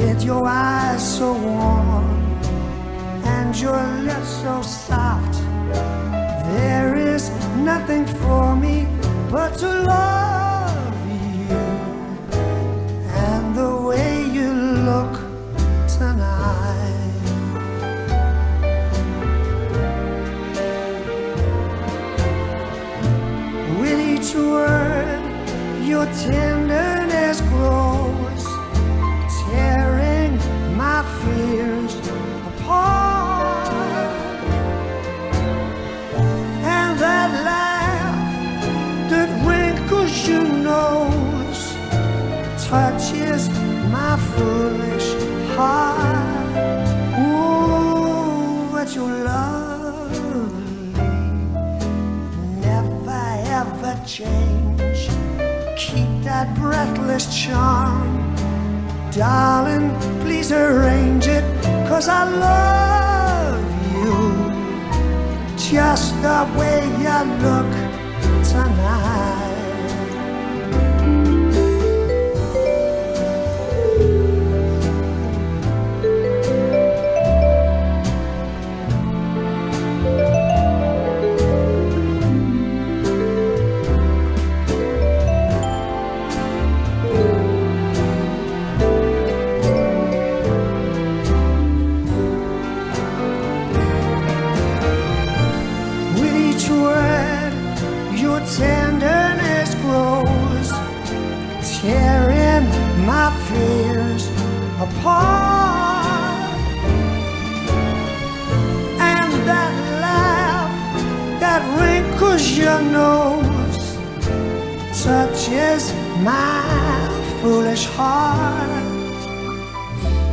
with your eyes so warm and your lips so soft. There is nothing for me but to love you and the way you look tonight. With each word, your tenderness grows, my foolish heart. Ooh, but you're lovely, never ever change. Keep that breathless charm. Darling, please arrange it, cause I love you just the way you look tonight. Wrinkles your nose touches my foolish heart.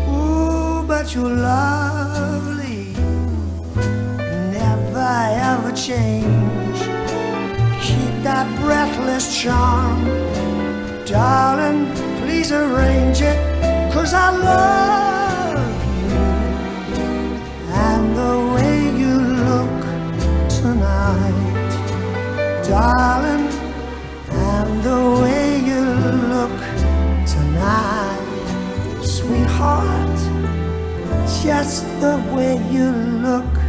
Ooh, but you're lovely never ever change. Keep that breathless charm. Darling, please arrange it, cause I love just the way you look